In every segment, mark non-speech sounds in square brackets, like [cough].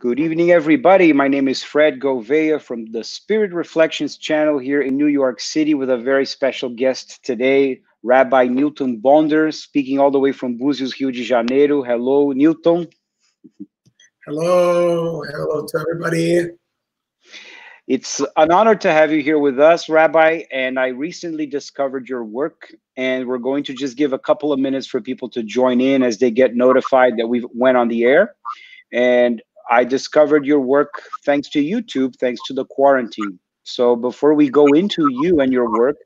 Good evening, everybody. My name is Fred Gouveia from the Spirit Reflections channel here in New York City with a very special guest today, Rabbi Nilton Bonder, speaking all the way from Búzios, Rio de Janeiro. Hello, Nilton. Hello, hello to everybody. It's an honor to have you here with us, Rabbi. And I recently discovered your work, and we're going to just give a couple of minutes for people to join in as they get notified that we went on the air. And I discovered your work thanks to YouTube, thanks to the quarantine. So before we go into you and your work,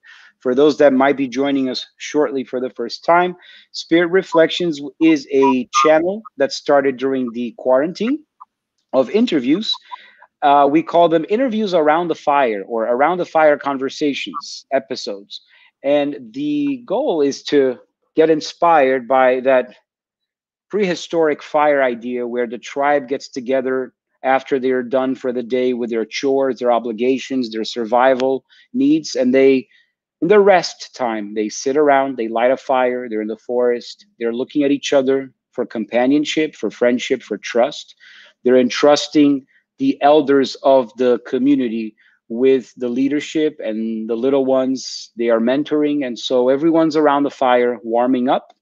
for those that might be joining us shortly for the first time, Spirit Reflections is a channel that started during the quarantine of interviews. Uh, we call them interviews around the fire or around the fire conversations episodes. And the goal is to get inspired by that prehistoric fire idea where the tribe gets together after they're done for the day with their chores, their obligations, their survival needs, and they in their rest time they sit around, they light a fire, they're in the forest, they're looking at each other for companionship, for friendship, for trust. They're entrusting the elders of the community with the leadership and the little ones they are mentoring and so everyone's around the fire warming up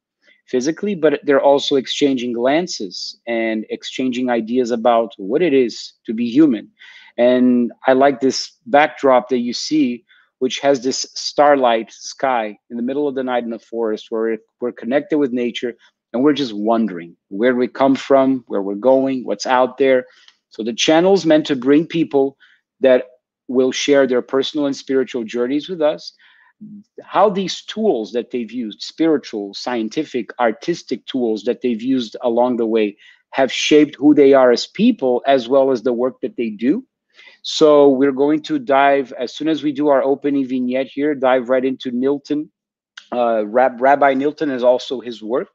physically, but they're also exchanging glances and exchanging ideas about what it is to be human. And I like this backdrop that you see, which has this starlight sky in the middle of the night in the forest where we're connected with nature and we're just wondering where we come from, where we're going, what's out there. So the channel is meant to bring people that will share their personal and spiritual journeys with us how these tools that they've used, spiritual, scientific, artistic tools that they've used along the way, have shaped who they are as people as well as the work that they do. So we're going to dive, as soon as we do our opening vignette here, dive right into Nilton. Uh, Rab- Rabbi Nilton is also his work.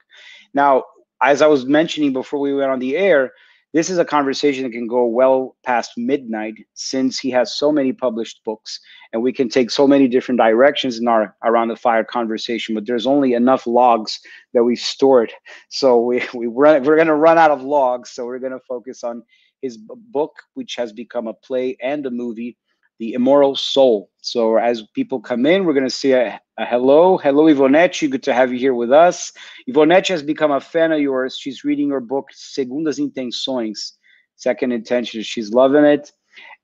Now, as I was mentioning before we went on the air, this is a conversation that can go well past midnight since he has so many published books and we can take so many different directions in our around the fire conversation but there's only enough logs that we've stored. So we, [laughs] we run, we're going to run out of logs. So we're going to focus on his book which has become a play and a movie the immoral soul. So as people come in, we're going to say a, a, hello. Hello, Ivonete. Good to have you here with us. Ivonete has become a fan of yours. She's reading your book, Segundas Intenções, Second Intentions. She's loving it.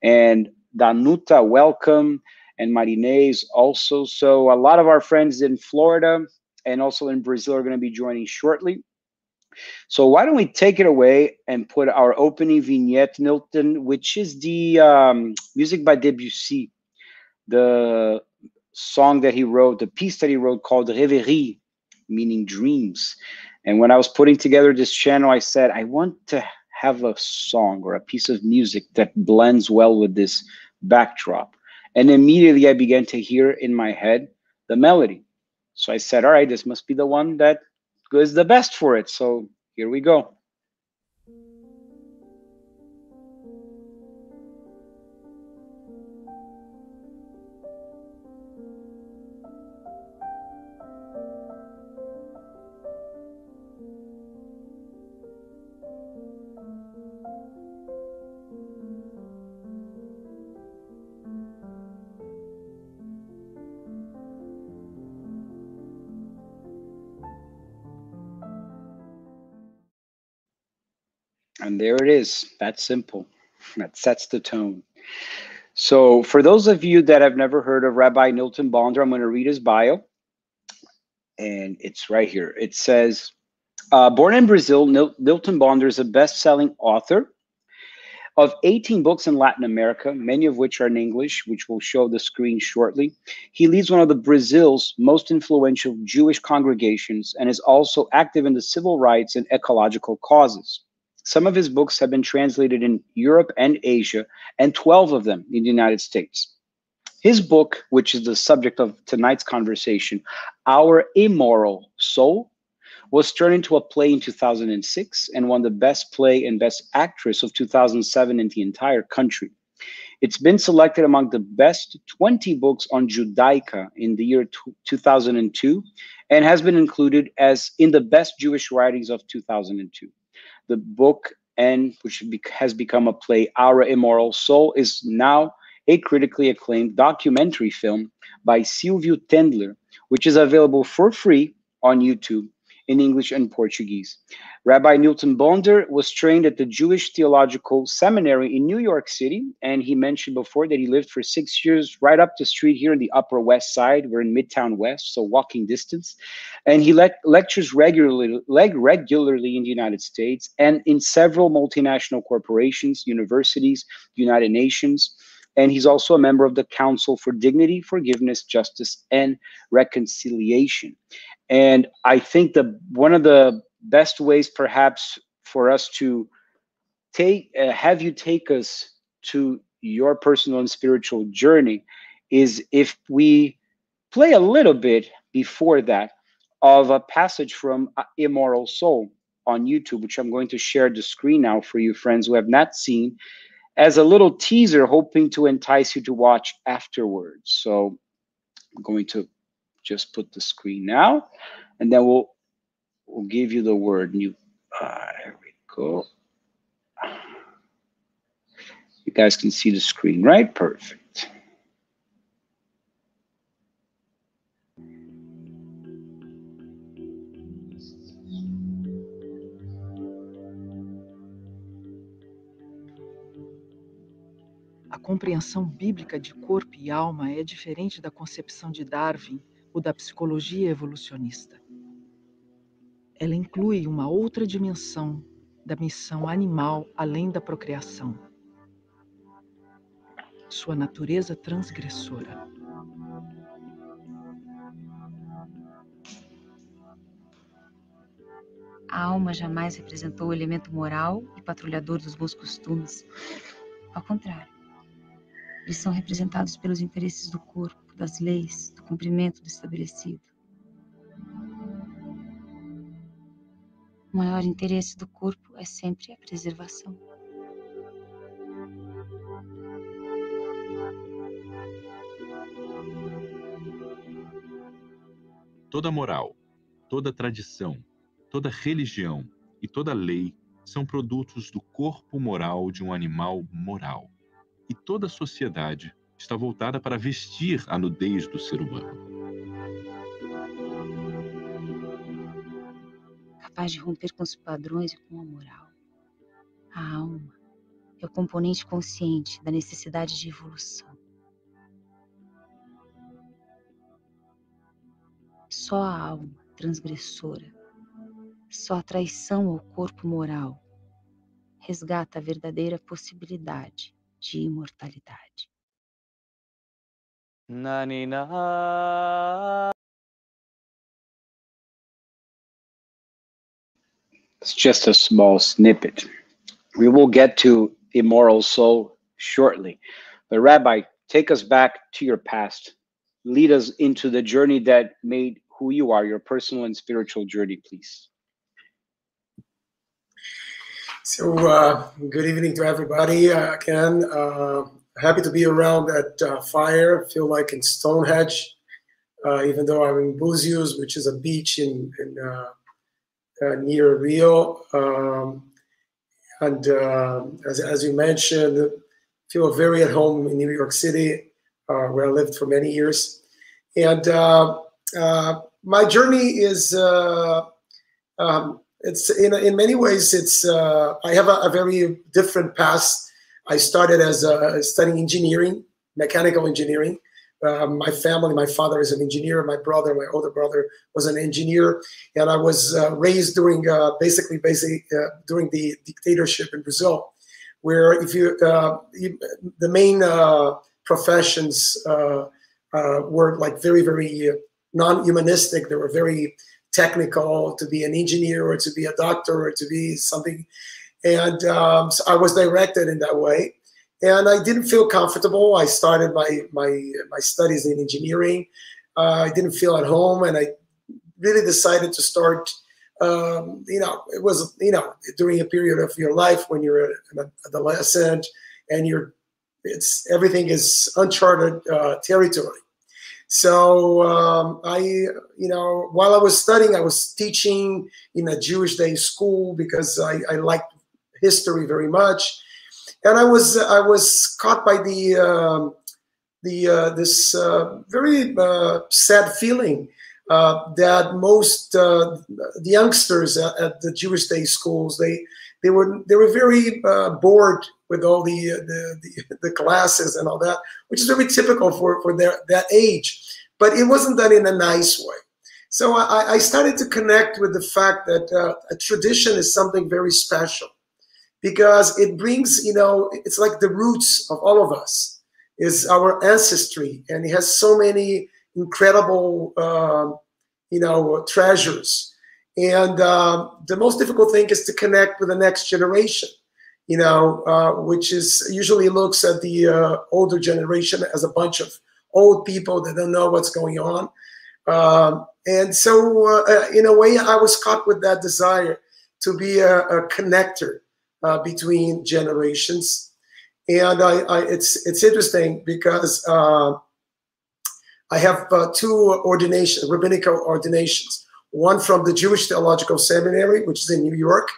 And Danuta, welcome. And Marinez also. So a lot of our friends in Florida and also in Brazil are going to be joining shortly. So why don't we take it away and put our opening vignette, Nilton, which is the um, music by Debussy, the song that he wrote, the piece that he wrote called Rêverie, meaning dreams. And when I was putting together this channel, I said, I want to have a song or a piece of music that blends well with this backdrop. And immediately I began to hear in my head the melody. So I said, all right, this must be the one that is the best for it. So here we go. And there it is. That's simple. That sets the tone. So, for those of you that have never heard of Rabbi Nilton Bonder, I'm going to read his bio. And it's right here. It says, uh, born in Brazil, Nil- Nilton Bonder is a best selling author of 18 books in Latin America, many of which are in English, which will show the screen shortly. He leads one of the Brazil's most influential Jewish congregations and is also active in the civil rights and ecological causes. Some of his books have been translated in Europe and Asia, and 12 of them in the United States. His book, which is the subject of tonight's conversation, Our Immoral Soul, was turned into a play in 2006 and won the Best Play and Best Actress of 2007 in the entire country. It's been selected among the best 20 books on Judaica in the year 2002 and has been included as in the best Jewish writings of 2002. The book and which has become a play, Our Immoral Soul, is now a critically acclaimed documentary film by Silvio Tendler, which is available for free on YouTube in English and Portuguese. Rabbi Nilton Bonder was trained at the Jewish Theological Seminary in New York City, and he mentioned before that he lived for six years right up the street here in the Upper West Side. We're in Midtown West, so walking distance. And he le- lectures regularly, leg regularly in the United States and in several multinational corporations, universities, United Nations and he's also a member of the Council for Dignity, Forgiveness, Justice, and Reconciliation. And I think the one of the best ways, perhaps, for us to take uh, have you take us to your personal and spiritual journey is if we play a little bit before that of a passage from Immoral Soul on YouTube, which I'm going to share the screen now for you friends who have not seen, as a little teaser, hoping to entice you to watch afterwards. So I'm going to just put the screen now, and then we'll we'll give you the word. New. Uh, there we go. You guys can see the screen, right? Perfect. Compreensão bíblica de corpo e alma é diferente da concepção de Darwin ou da psicologia evolucionista. Ela inclui uma outra dimensão da missão animal além da procriação. Sua natureza transgressora. A alma jamais representou o elemento moral e patrulhador dos bons costumes. Ao contrário, eles são representados pelos interesses do corpo, das leis, do cumprimento do estabelecido. O maior interesse do corpo é sempre a preservação. Toda moral, toda tradição, toda religião e toda lei são produtos do corpo moral de um animal moral e toda a sociedade está voltada para vestir a nudez do ser humano. Capaz de romper com os padrões e com a moral. A alma é o componente consciente da necessidade de evolução. Só a alma transgressora, só a traição ao corpo moral resgata a verdadeira possibilidade de imortalidade. It's just a small snippet. We will get to immoral soul shortly. But Rabbi, take us back to your past. Lead us into the journey that made who you are, your personal and spiritual journey, please. So, uh, good evening to everybody. Uh, again, uh, happy to be around that uh, fire. Feel like in Stonehenge, uh, even though I'm in Búzios, which is a beach in, in uh, near Rio. Um, and as, as you mentioned, feel very at home in New York City, where I lived for many years. And my journey is um, it's in in many ways it's uh, I have a, a, very different past. I started as uh, studying engineering, mechanical engineering. Uh, my family, my father is an engineer. My brother, my older brother, was an engineer, and I was uh, raised during uh, basically basically during the dictatorship in Brazil, where if you, you the main professions were like very very non-humanistic. They were very technical, to be an engineer or to be a doctor or to be something. And um, so I was directed in that way. And I didn't feel comfortable. I started my, my, my studies in engineering. Uh, I didn't feel at home and I really decided to start um, you know, it was, you know, during a period of your life when you're an adolescent and you're, it's everything is uncharted uh, territory. So um, I, you know, while I was studying, I was teaching in a Jewish day school because I, I liked history very much, and I was I was caught by the um, the uh, this uh, very uh, sad feeling uh, that most uh, the youngsters at, at, the Jewish day schools they they were they were very uh, bored with all the, the, the [laughs] the classes and all that, which is very typical for for their that age. But it wasn't done in a nice way. So I, I started to connect with the fact that a tradition is something very special because it brings you know it's like the roots of all of us is our ancestry, and it has so many incredible, uh, you know, treasures. And uh, the most difficult thing is to connect with the next generation, you know, uh, which is usually looks at the uh, older generation as a bunch of old people that don't know what's going on. Um, and so, uh, uh, in a way, I was caught with that desire to be a, a connector between generations and I, I, it's it's interesting because uh, I have uh, two ordinations, rabbinical ordinations. One from the Jewish Theological Seminary, which is in New York,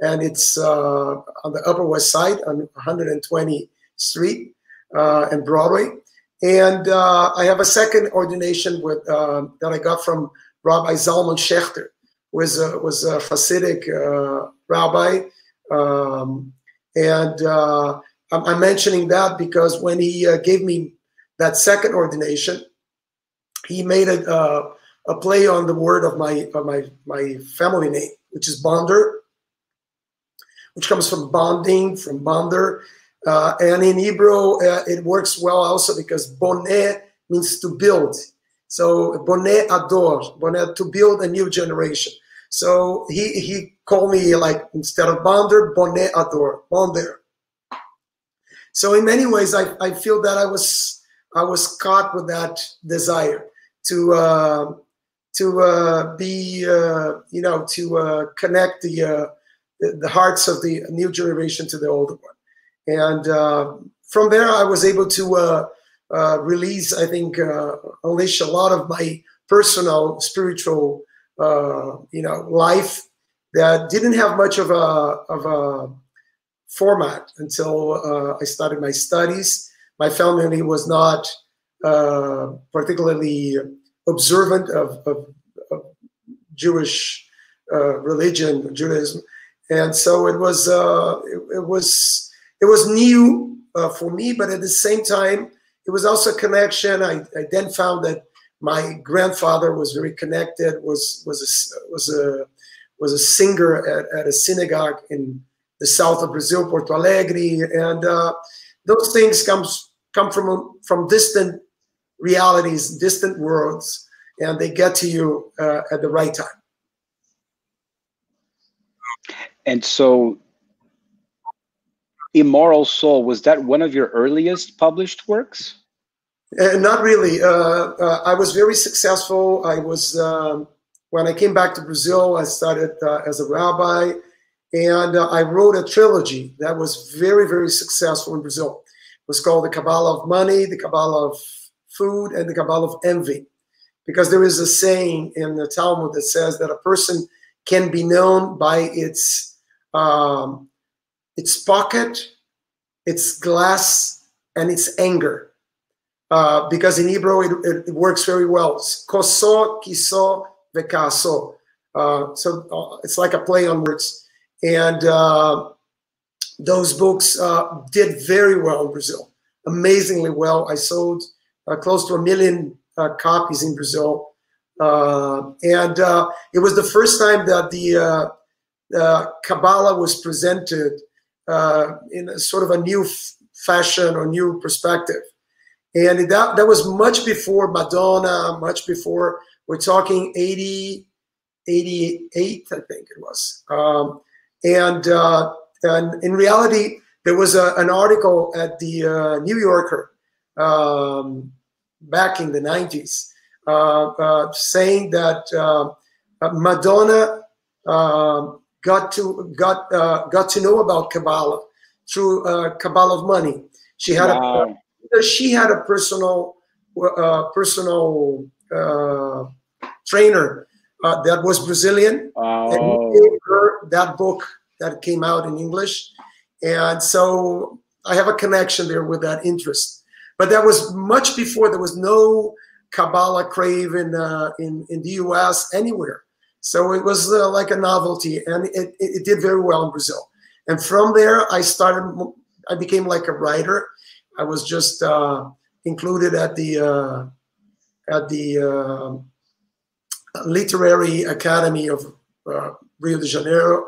and it's uh, on the Upper West Side on 120th Street uh, and Broadway. And uh, I have a second ordination with uh, that I got from Rabbi Zalman Schachter, was a, was a Hasidic rabbi, um, and I'm, mentioning that because when he uh, gave me that second ordination, he made a, uh, a play on the word of my of my my family name, which is Bonder, which comes from bonding, from bonder, uh, and in Hebrew uh, it works well also because boneh means to build. So boneh ador, boneh to build a new generation. So he he called me like instead of bonder, boneh ador, bonder. So in many ways, I, I feel that I was I was caught with that desire to uh, to uh, be uh, you know to uh, connect the, the, hearts of the new generation to the older one, and uh, from there I was able to release I think unleash a lot of my personal spiritual you know life that didn't have much of a of a format until uh, I started my studies. My family was not uh, particularly observant of, of, of Jewish uh, religion, Judaism, and so it was uh, it, it, was it was new uh, for me. But at the same time, it was also a connection. I, I then found that my grandfather was very connected. was was a, was a was a singer at, at a synagogue in the south of Brazil, Porto Alegre, and uh, those things comes come from from distant realities, distant worlds, and they get to you uh, at the right time. And so, Immoral Soul was that one of your earliest published works? Uh, not really. Uh, uh, I was very successful. I was um, when I came back to Brazil. I started uh, as a rabbi. And uh, I wrote a trilogy that was very, very successful in Brazil. It was called The Kabbalah of Money, The Kabbalah of Food, and The Kabbalah of Envy. Because there is a saying in the Talmud that says that a person can be known by its um, its pocket, its glass, and its anger. Uh, because in Hebrew it, it, works very well. Koso, kiso, vekaso. Uh, so uh, it's like a play on words. And uh, those books uh, did very well in Brazil, amazingly well. I sold close to a million copies in Brazil. Uh, and uh, it was the first time that the Kabbalah was presented in a sort of a new fashion or new perspective. And that, that was much before Madonna, much before, we're talking 80, 88, I think it was. Um, and, uh, and in reality, there was a, an article at the uh, New Yorker um, back in the 90s uh, uh, saying that uh, Madonna um, got to got got to know about Kabbalah through Kabbalah of Money. She had wow. a she had a personal personal trainer uh, that was Brazilian. And he gave her that book that came out in English, and so I have a connection there with that interest. But that was much before there was no Kabbalah crave in uh, in in the U.S. anywhere. So it was uh, like a novelty, and it, it, it did very well in Brazil. And from there, I started. I became like a writer. I was just uh, included at the uh, at the uh, literary academy of uh, Rio de Janeiro,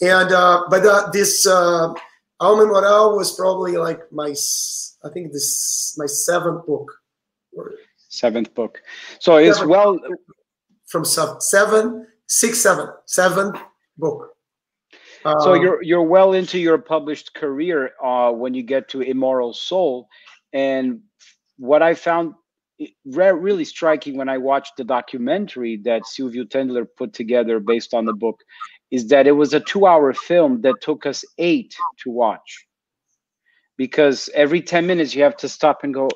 and uh, but uh, this uh, Alma Imoral was probably like my I think this my seventh book. Seventh book. So it's well from seven, six, seven, seven book. so you're you're well into your published career uh, when you get to Immoral Soul, and what I found really striking when I watched the documentary that Silvio Tendler put together based on the book is that it was a two hour film that took us eight to watch. Because every 10 minutes you have to stop and go,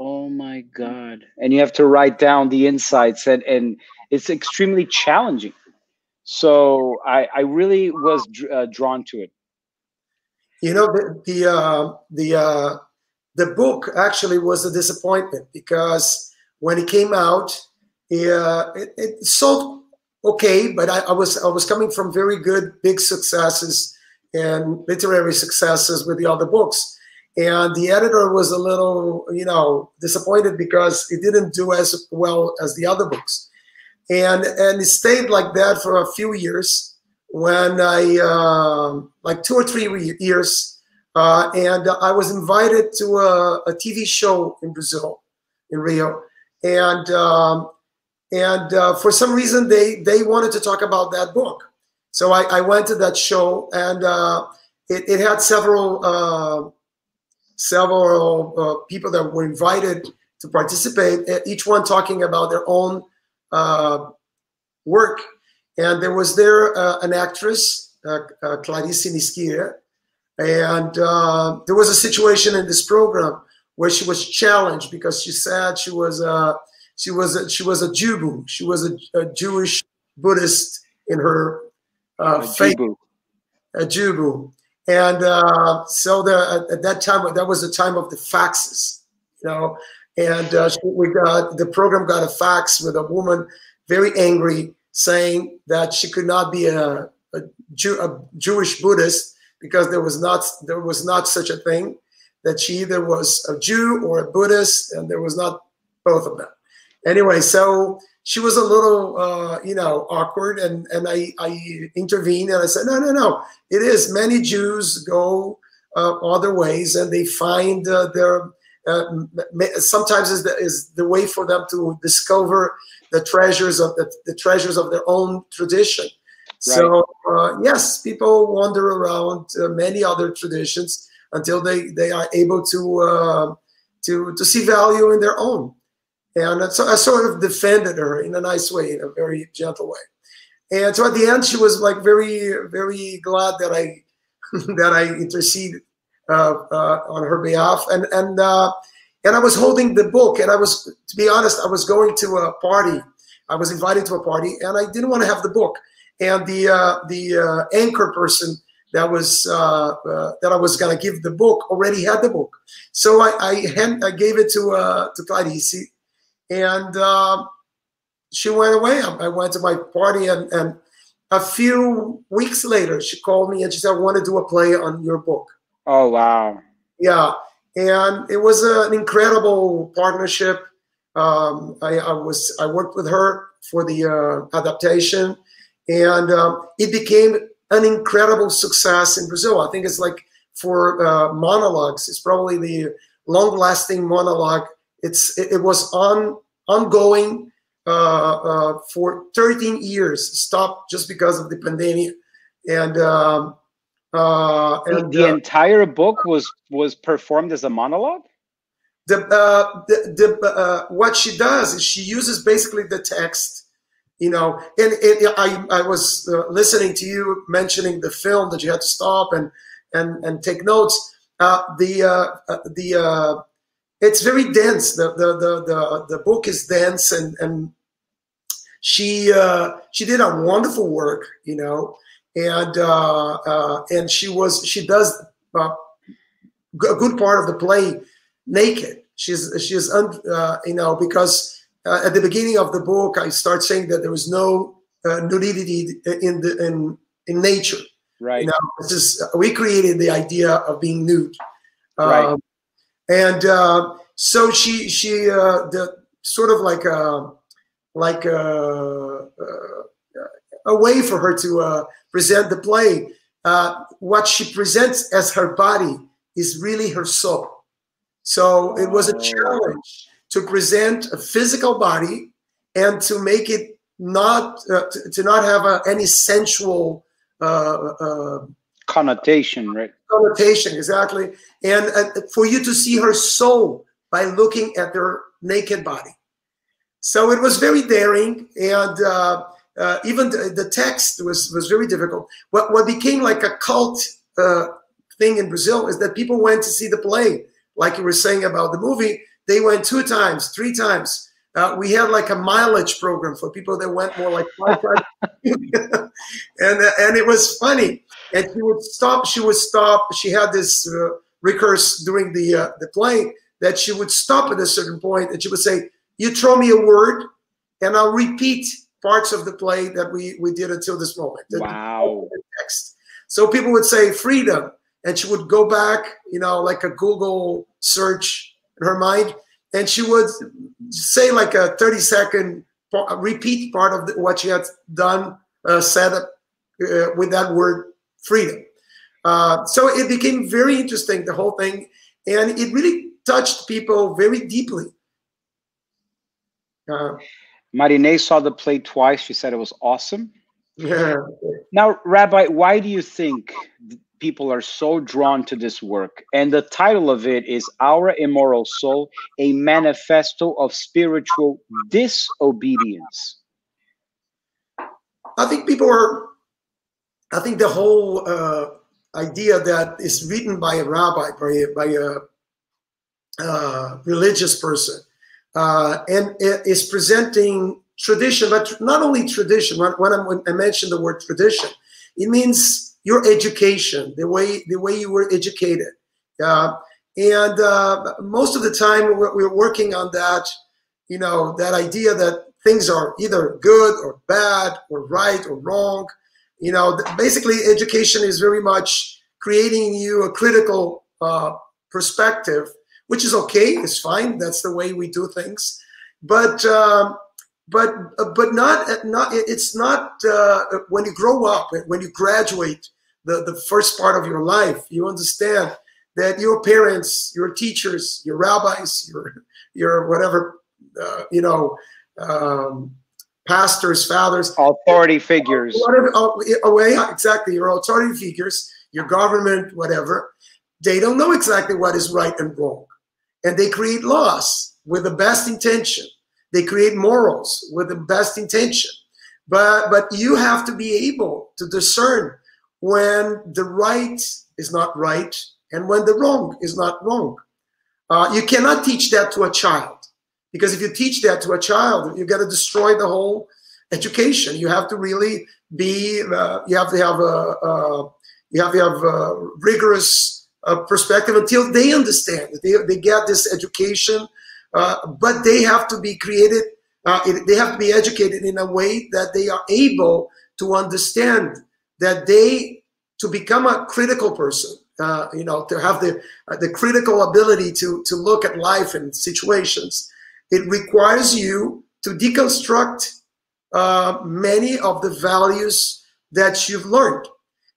oh my God. And you have to write down the insights, and, and it's extremely challenging. So I, I really was uh, drawn to it. You know, the, the, uh, the, uh the book actually was a disappointment because when it came out, uh, it, it, sold okay, but I, I, was I was coming from very good big successes and literary successes with the other books, and the editor was a little you know disappointed because it didn't do as well as the other books, and and it stayed like that for a few years. When I uh, like two or three years uh, and I was invited to a, a, TV show in Brazil, in Rio, and um, and uh, for some reason they they wanted to talk about that book. So I, I went to that show, and uh, it, it, had several uh, several uh, people that were invited to participate. Each one talking about their own uh, work, and there was there an actress, Clarice Niskier, and uh, there was a situation in this program where she was challenged because she said she was a she was a, she was a Jubu. She was a, a Jewish Buddhist in her uh, faith. Jubu. A Jubu. And uh, so the, at that time, that was the time of the faxes, you know. And uh, we got the program got a fax with a woman very angry saying that she could not be a, a, Jew, a Jewish Buddhist because there was not there was not such a thing that she either was a Jew or a Buddhist, and there was not both of them. Anyway, so she was a little, uh, you know, awkward, and and I, I intervened and I said, no, no, no, it is. Many Jews go uh, other ways, and they find uh, their uh, sometimes is the, is the way for them to discover the treasures of the, the treasures of their own tradition. So uh, yes, people wander around uh, many other traditions until they, they are able to uh, to to see value in their own. And so I sort of defended her in a nice way, in a very gentle way. And so at the end, she was like very very glad that I [laughs] that I interceded on her behalf. And and uh, and I was holding the book, and I was to be honest, I was going to a party. I was invited to a party, and I didn't want to have the book and the uh, the uh, anchor person that was uh, uh that I was gonna give the book already had the book, so I I, hand, I gave it to uh, to Clarice, and um, she went away. I went to my party, and and a few weeks later, she called me and she said, "I want to do a play on your book." Oh wow! Yeah, and it was an incredible partnership. Um, I, I was I worked with her for the uh, adaptation and um, it became an incredible success in Brazil. I think it's like for uh, monologues, it's probably the long-lasting monologue. It's it, it was on ongoing uh, uh, for 13 years, stopped just because of the pandemic, and. Um, uh, and the uh, entire book was was performed as a monologue. The, uh, the, the uh, what she does is she uses basically the text you know, and, and I, I was uh, listening to you mentioning the film that you had to stop and and and take notes. Uh, the uh, uh the uh, it's very dense. The, the the the the book is dense, and and she uh, she did a wonderful work, you know. And uh, uh, and she was she does uh, a good part of the play naked. She's she's un, uh, you know because uh, at the beginning of the book I start saying that there was no uh, nudity in the in in nature. Right. You know, this is we created the idea of being nude. Right. Um, and uh, so she she uh, the sort of like a like a, a way for her to uh, present the play. Uh, what she presents as her body is really her soul. So it was a challenge to present a physical body and to make it not uh, to, to not have uh, any sensual uh, uh, Connotation, right? connotation exactly and uh, for you to see her soul by looking at their naked body so it was very daring and uh, even the, the text was was very difficult what what became like a cult uh, thing in brazil is that people went to see the play like you were saying about the movie they went two times three times uh, we had like a mileage program for people that went more like five times [laughs] and uh, and it was funny and she would stop. She would stop. She had this uh, recurse during the uh, the play that she would stop at a certain point and she would say, "You throw me a word, and I'll repeat parts of the play that we we did until this moment." Wow. the text. So people would say freedom, and she would go back, you know, like a Google search in her mind, and she would say like a thirty second repeat part of the, what she had done, uh, said uh, with that word freedom. Uh, so it became very interesting, the whole thing, and it really touched people very deeply. Uh, Marinee saw the play twice. She said it was awesome. yeah. Now, Rabbi, why do you think people are so drawn to this work? And the title of it is Our Immoral Soul, a manifesto of spiritual disobedience. I think people are. I think the whole uh, idea that is written by a rabbi, by a, by a uh, religious person, uh, and it is presenting tradition, but not only tradition. When, when, I, when I mention the word tradition, it means your education, the way the way you were educated, uh, and uh, most of the time we're, we're working on that. You know that idea that things are either good or bad or right or wrong. You know, basically, education is very much creating you a critical uh, perspective, which is okay. It's fine. That's the way we do things. But um, but but not not it's not uh, when you grow up when you graduate the the first part of your life you understand that your parents your teachers your rabbis your your whatever uh, you know um, pastors fathers Authority figures. whatever oh, oh, exactly your authority figures your government whatever they don't know exactly what is right and wrong and they create laws with the best intention. They create morals with the best intention. But but you have to be able to discern when the right is not right and when the wrong is not wrong. Uh, you cannot teach that to a child because if you teach that to a child you got to destroy the whole education. You have to really be uh, you have to have a, a you have to have a rigorous uh, perspective until they understand they, they get this education uh, but they have to be created uh, they have to be educated in a way that they are able to understand that they to become a critical person uh, you know to have the uh, the critical ability to to look at life and situations it requires you to deconstruct uh, many of the values that you've learned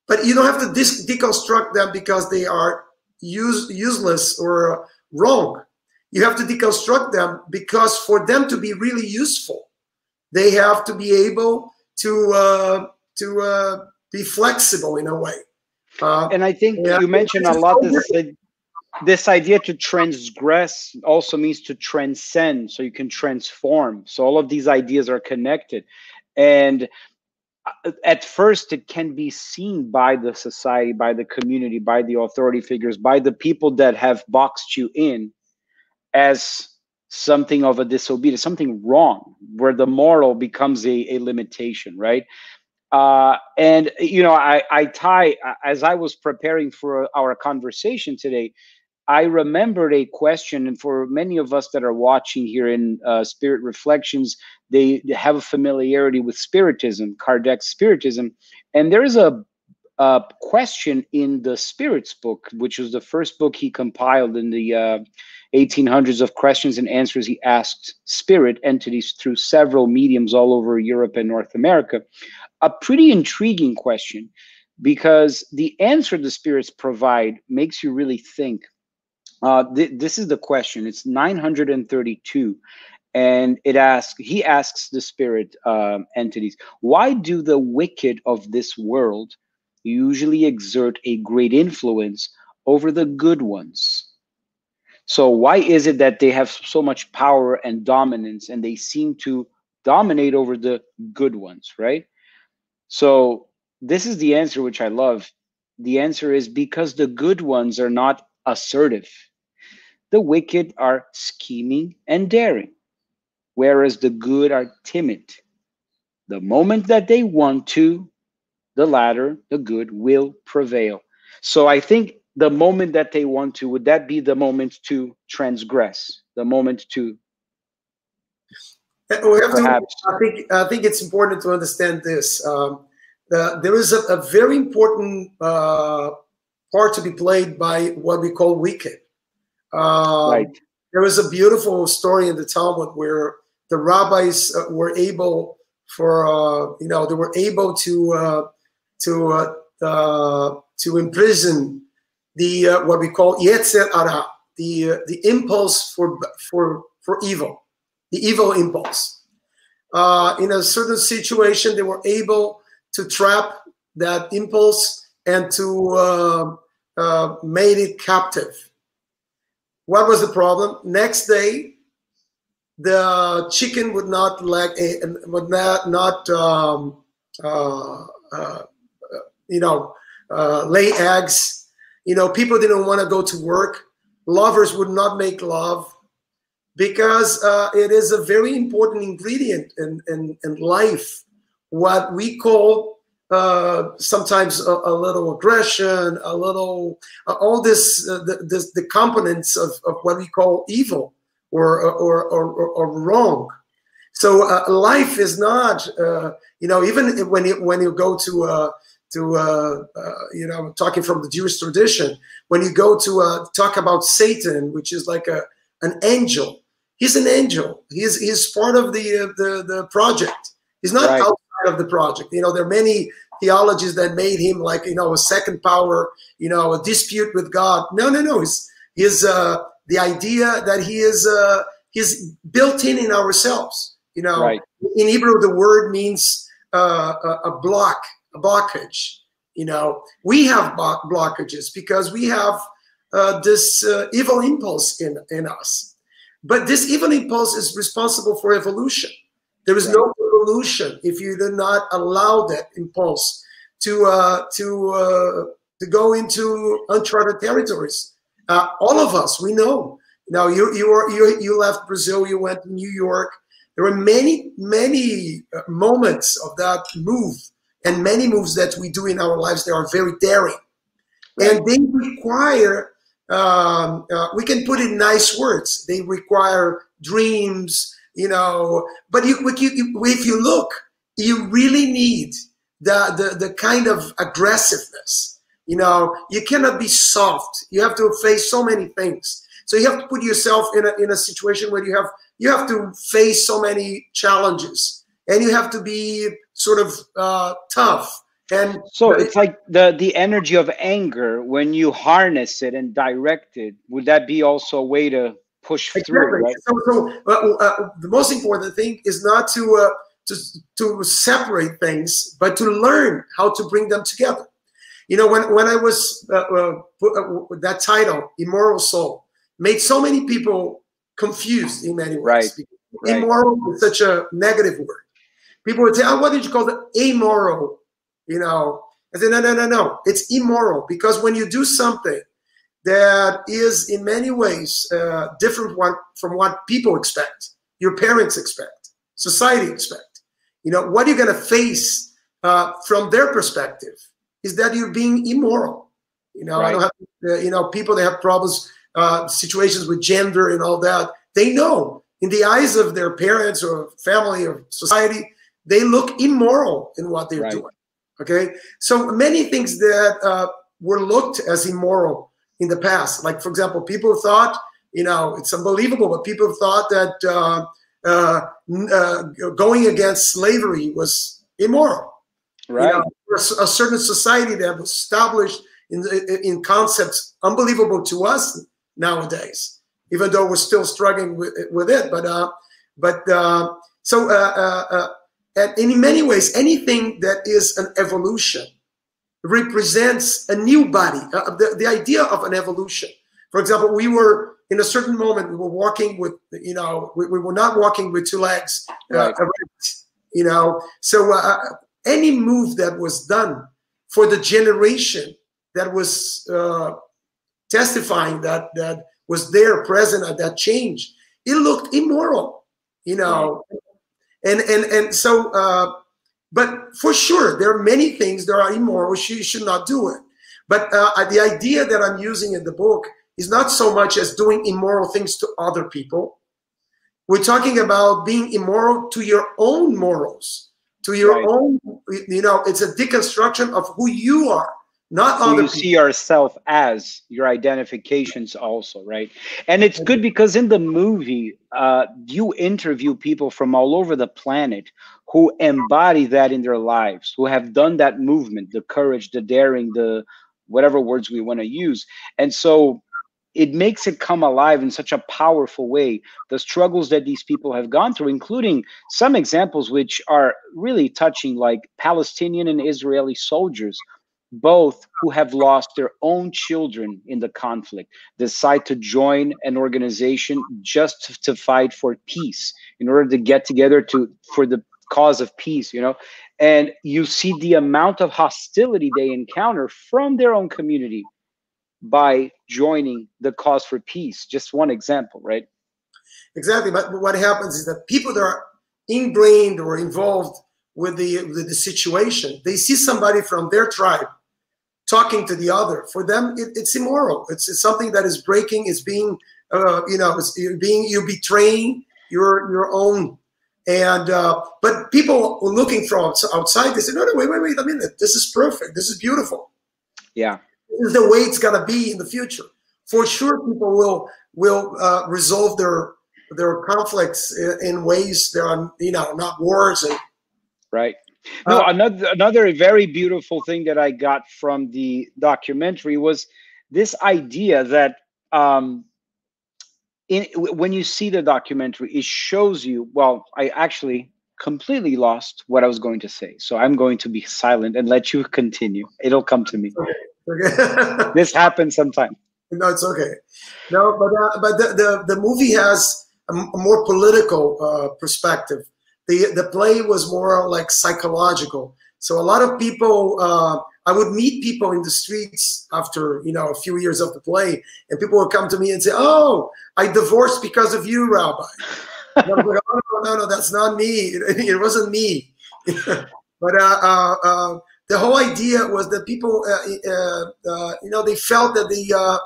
but you don't have to dis- deconstruct them because they are use, useless or wrong. You have to deconstruct them because for them to be really useful they have to be able to uh, to uh, be flexible in a way. Uh, And I think Yeah. you mentioned a lot this this idea to transgress also means to transcend so you can transform. So all of these ideas are connected. And uh, at first it can be seen by the society by the community by the authority figures by the people that have boxed you in as something of a disobedience something wrong where the moral becomes a, a limitation right Uh, and you know, I, I tie as I was preparing for our conversation today. I remembered a question, and for many of us that are watching here in uh, Spirit Reflections, they, have a familiarity with Spiritism, Kardec's Spiritism, and there is a, a, question in the Spirits book, which was the first book he compiled in the uh, 1800s of questions and answers he asked spirit entities through several mediums all over Europe and North America. A pretty intriguing question because the answer the spirits provide makes you really think uh, th- this is the question. It's 932, and it asks. He asks the spirit uh, entities, "Why do the wicked of this world usually exert a great influence over the good ones?" So why is it that they have so much power and dominance, and they seem to dominate over the good ones, right? So this is the answer, which I love. The answer is because the good ones are not assertive. The wicked are scheming and daring, whereas the good are timid. The moment that they want to, the latter, the good, will prevail. So I think the moment that they want to, would that be the moment to transgress, the moment to perhaps? To, I think I think it's important to understand this. Um, uh, there is a, a very important uh, part to be played by what we call wicked. Um, right. There was a beautiful story in the Talmud where the rabbis uh, were able for uh, you know they were able to uh, to uh, uh, to imprison the uh, what we call yetzer hara, the the impulse for for for evil, the evil impulse. in a certain situation, they were able to trap that impulse and to made it captive. What was the problem? Next day, the chicken would not leg, eh, would not not um, uh, uh, you know uh, lay eggs. You know, people didn't want to go to work. Lovers would not make love because uh, it is a very important ingredient in, in, in life. What we call uh, sometimes a, a, little aggression, a little uh, all this, uh, the, this, the components of, of what we call evil or or, or, or wrong. So uh, life is not, uh, you know, even when you when you go to uh, to you know talking from the Jewish tradition, when you go to talk about Satan, which is like a an angel, he's an angel. He's he's part of the the the project. He's not right. out of the project. You know, there are many theologies that made him like, you know, a second power, you know, a dispute with God. No, no, no. He's, he's uh, the idea that he is uh, he's built in in ourselves. You know, right. in Hebrew, the word means uh, a, a block, a blockage. You know, we have blockages because we have uh, this uh, evil impulse in, in us. But this evil impulse is responsible for evolution. There is right. no evolution if you do not allow that impulse to uh, to uh, to go into uncharted territories. Uh, all of us, we know. Now you you were you you left Brazil, you went to New York. There were many many uh, moments of that move, and many moves that we do in our lives. They are very daring, and they require. Um, uh, we can put in nice words. They require dreams, you know. But you, if you look, you really need the, the, the kind of aggressiveness. You know, you cannot be soft. You have to face so many things. So you have to put yourself in a, in a situation where you have you have to face so many challenges, and you have to be sort of uh, tough. And so it's like the the energy of anger when you harness it and direct it. Would that be also a way to push exactly. through. Right? So, so uh, uh, the most important thing is not to, uh, to to separate things, but to learn how to bring them together. You know, when when I was uh, uh, uh, that title, immoral soul, made so many people confused in many ways. Right. Immoral is such a negative word. People would say, "Oh, what did you call it? Amoral?" You know, I said, "No, no, no, no. It's immoral because when you do something that is in many ways uh, different one, from what people expect, your parents expect, society expect. You know, what are you going to face uh, from their perspective is that you're being immoral. You know, right. I don't have, uh, you know, people that have problems, uh, situations with gender and all that. They know in the eyes of their parents or family or society, they look immoral in what they're right. doing. Okay, so many things that uh, were looked as immoral in the past, like for example, people thought, you know, it's unbelievable, but people thought that uh, uh, uh going against slavery was immoral. Right. You know, a certain society that was established in in concepts unbelievable to us nowadays, even though we're still struggling with, with it. But uh, but uh, so uh, uh, uh and in many ways, anything that is an evolution represents a new body. Uh, uh, the, the idea of an evolution. For example, we were in a certain moment we were walking with you know we, we were not walking with two legs, uh, right. you know. So uh, any move that was done for the generation that was uh, testifying that that was there present at that change, it looked immoral, you know, and and and so. But for sure, there are many things that are immoral. You should not do it. But uh, the idea that I'm using in the book is not so much as doing immoral things to other people. We're talking about being immoral to your own morals to your right. own you know it's a deconstruction of who you are not so other you people. see yourself as your identifications also right and it's good because in the movie uh, you interview people from all over the planet who embody that in their lives who have done that movement the courage the daring the whatever words we want to use. And so it makes it come alive in such a powerful way. The struggles that these people have gone through including some examples which are really touching like palestinian and israeli soldiers both who have lost their own children in the conflict decide to join an organization just to fight for peace in order to get together to for the cause of peace you know and you see the amount of hostility they encounter from their own community by joining the cause for peace. Just one example, right? Exactly. But what happens is that people that are ingrained or involved with the, with the situation, they see somebody from their tribe talking to the other. For them, it, it's immoral. It's, it's, something that is breaking. It's being, uh, you know, it's being you're betraying your your own. And uh, but people were looking from outside, they said, no, no, wait, wait, wait a minute. This is perfect. This is beautiful. Yeah is the way it's going to be in the future. For sure, people will will uh, resolve their their conflicts in, in, ways that are you know not wars and right. No, uh, another another very beautiful thing that I got from the documentary was this idea that um, in when you see the documentary, it shows you. Well, I actually completely lost what I was going to say, so I'm going to be silent and let you [laughs] continue. It'll come to me. Okay. Okay. [laughs] this happens sometimes. No, it's okay. No, but uh, but the, the, the movie has a, a more political uh, perspective. The the play was more like psychological. So a lot of people, uh, I would meet people in the streets after you know a few years of the play, and people would come to me and say, "Oh, I divorced because of you, Rabbi." And I was like, [laughs] "Oh no, no, no, that's not me. It, [laughs] it wasn't me." [laughs] but uh, uh, uh the whole idea was that people, uh, uh, uh, you know, they felt that they uh,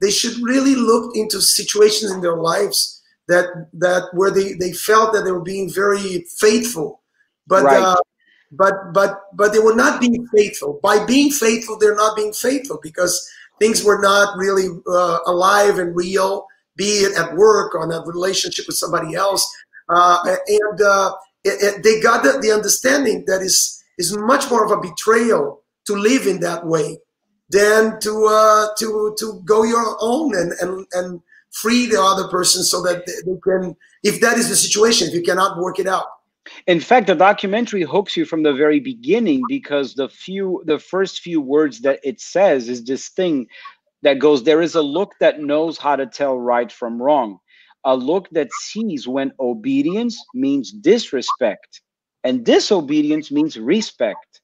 they should really look into situations in their lives that that where they, they felt that they were being very faithful, but right. Uh, but but but they were not being faithful. By being faithful, they're not being faithful because things were not really uh, alive and real, be it at work or in a relationship with somebody else, and it, it, they got the, the understanding that is is much more of a betrayal to live in that way than to uh, to to go your own and and and free the other person so that they can if that is the situation if you cannot work it out in fact the documentary hooks you from the very beginning because the few the first few words that it says is this thing that goes there is a look that knows how to tell right from wrong a look that sees when obedience means disrespect and disobedience means respect.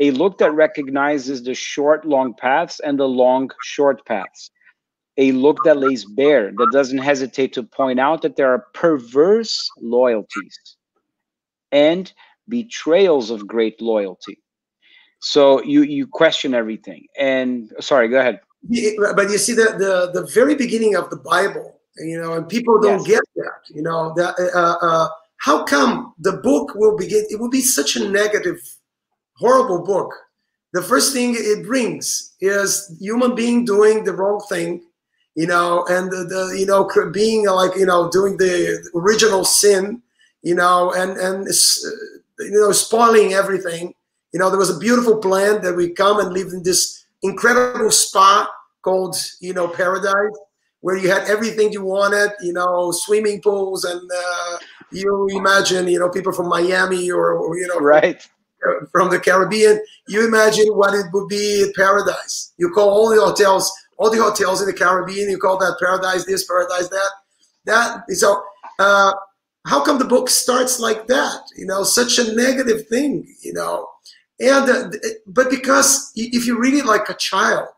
A look that recognizes the short, long paths and the long, short paths. A look that lays bare, that doesn't hesitate to point out that there are perverse loyalties and betrayals of great loyalty. So you you question everything. And sorry, go ahead. But you see the the the very beginning of the Bible, you know, and people don't yes. get that. You know that. Uh, uh, how come the book will begin? It will be such a negative, horrible book. The first thing it brings is human being doing the wrong thing, you know, and the, the you know being like you know doing the original sin, you know, and and you know spoiling everything. You know, there was a beautiful plan that we come and live in this incredible spa called you know paradise where you had everything you wanted, you know, swimming pools and uh, you imagine, you know, people from Miami or, or you know, right from, from the Caribbean. You imagine what it would be paradise. You call all the hotels, all the hotels in the Caribbean. You call that paradise this, paradise that. That so. Uh, how come the book starts like that? You know, such a negative thing. You know, and uh, but because if you read it like a child,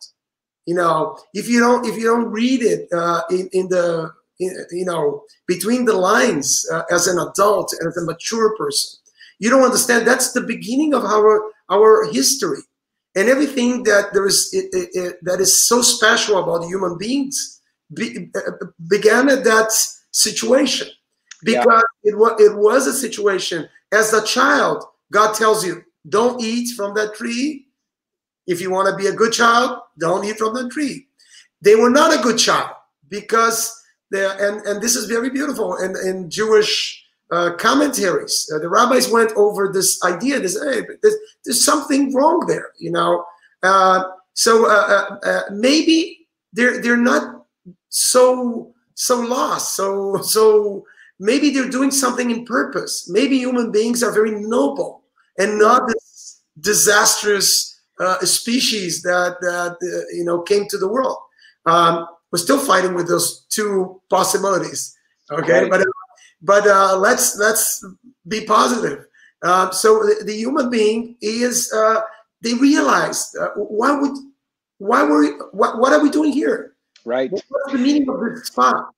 you know, if you don't if you don't read it uh, in in the you know, between the lines uh, as an adult as a mature person. You don't understand. That's the beginning of our our history, and everything that there is it, it, it, that is so special about human beings be, uh, began at that situation because yeah. it was it was a situation. As a child, God tells you, "Don't eat from that tree." If you want to be a good child, don't eat from that tree. They were not a good child because there, and, and this is very beautiful in, in Jewish uh, commentaries. Uh, the rabbis went over this idea, this, hey, there's, there's something wrong there, you know. Uh, so uh, uh, uh, maybe they're, they're not so, so lost, so, so maybe they're doing something in purpose. Maybe human beings are very noble and not this disastrous species that, that you know, came to the world. Um, we're still fighting with those two possibilities. Okay, right. but but uh, let's let's be positive. Uh, so the, the, human being is uh, they realized uh, why would why were we, what, what are we doing here? Right. What's the meaning of this spot?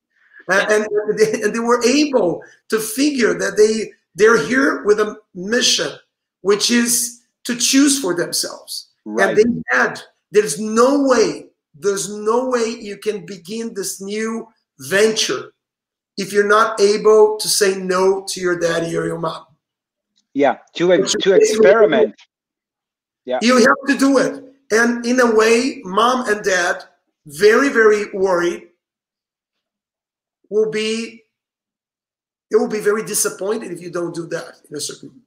And, and, they, and they were able to figure that they they're here with a mission, which is to choose for themselves. Right. And they had there's no way there's no way you can begin this new venture if you're not able to say no to your daddy or your mom. Yeah, to ex- to experiment. Yeah, you have to do it, and in a way, mom and dad, very very worried, will be. It will be very disappointed if you don't do that in a certain.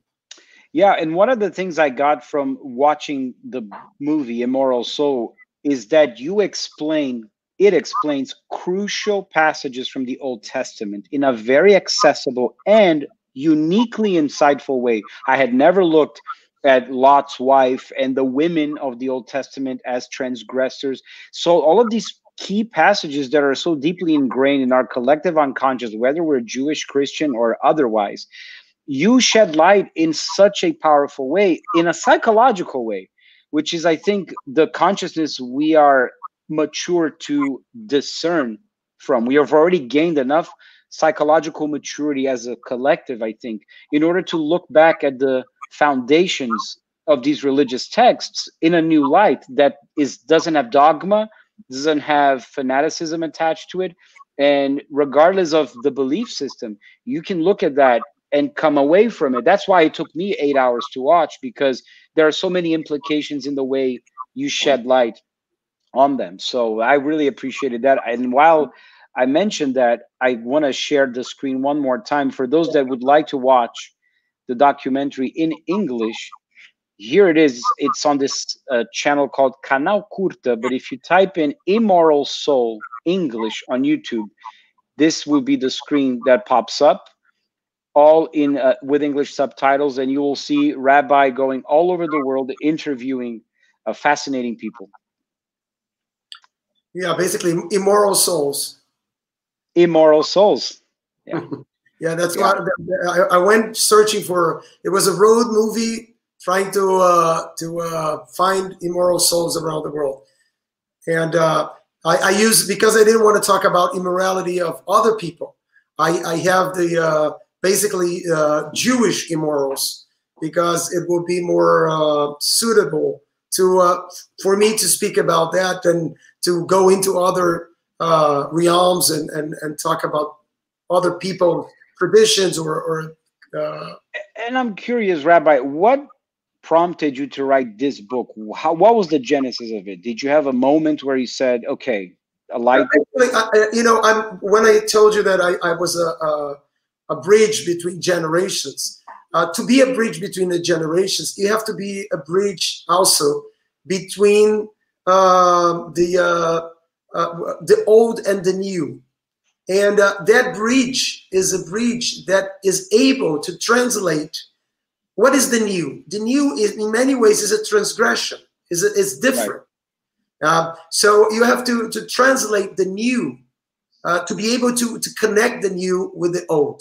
Yeah, and one of the things I got from watching the movie Immoral Soul is that you explain it explains crucial passages from the Old Testament in a very accessible and uniquely insightful way. I had never looked at Lot's wife and the women of the Old Testament as transgressors. So, all of these key passages that are so deeply ingrained in our collective unconscious, whether we're Jewish, Christian, or otherwise, you shed light in such a powerful way, in a psychological way which is, I think, the consciousness we are mature to discern from. We have already gained enough psychological maturity as a collective, I think, in order to look back at the foundations of these religious texts in a new light that is doesn't have dogma, doesn't have fanaticism attached to it. And regardless of the belief system, you can look at that and come away from it. That's why it took me eight hours to watch because there are so many implications in the way you shed light on them. So I really appreciated that. And while I mentioned that, I want to share the screen one more time for those that would like to watch the documentary in English. Here it is. It's on this uh, channel called Canal Curta. But if you type in Immoral Soul English on YouTube, this will be the screen that pops up all in uh, with English subtitles, and you will see Rabbi going all over the world interviewing uh, fascinating people. Yeah, basically immoral souls. Immoral souls. [laughs] Yeah. yeah, that's yeah. why I, I, went searching for. It was a road movie trying to uh, to uh, find immoral souls around the world, and uh, I, I use because I didn't want to talk about immorality of other people. I, I have the uh, basically uh, Jewish immorals because it will be more uh, suitable to for me to speak about that than to go into other realms and, and and talk about other people's traditions or, or uh, and I'm curious, Rabbi, what prompted you to write this book? How, what was the genesis of it? Did you have a moment where you said, "Okay, a light"? I, you know, I'm when I told you that I, I was a, a, a bridge between generations. Uh, to be a bridge between the generations, you have to be a bridge also between uh, the uh, uh the old and the new. And uh, that bridge is a bridge that is able to translate what is the new. The new is in many ways is a transgression. is is different. Right. Uh, so you have to to translate the new uh, to be able to to connect the new with the old,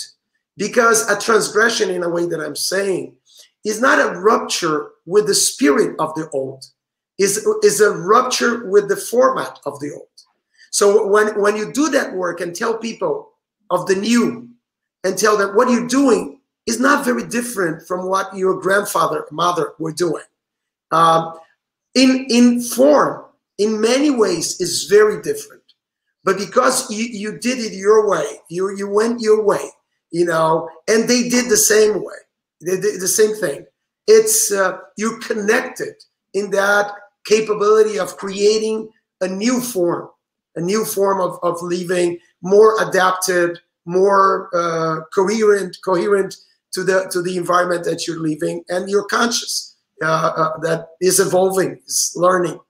because a transgression, in a way that I'm saying, is not a rupture with the spirit of the old. is is a rupture with the format of the old. So when, when you do that work and tell people of the new and tell them what you're doing is not very different from what your grandfather mother were doing. Um, in, in form, in many ways, is very different. But because you, you did it your way, you, you went your way, you know, and they did the same way, they did the same thing. It's uh, you connected in that capability of creating a new form a new form of, of living, more adapted, more uh, coherent, coherent to the to the environment that you're living, and you're conscious uh, uh, that is evolving, is learning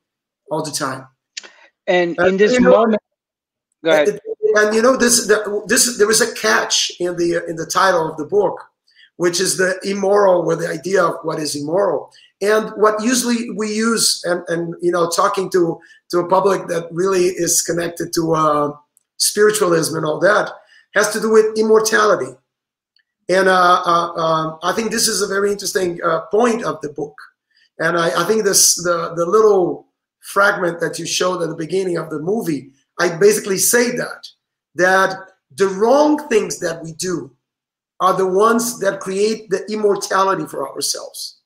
all the time. And in this moment, go ahead. And, and you know this this there is a catch in the in the title of the book, which is the immoral, or the idea of what is immoral. And what usually we use, and, and you know, talking to to a public that really is connected to uh, spiritualism and all that, has to do with immortality. And uh, uh, um, I think this is a very interesting uh, point of the book. And I, I, think this the the little fragment that you showed at the beginning of the movie, I basically say that that the wrong things that we do are the ones that create the immortality for ourselves.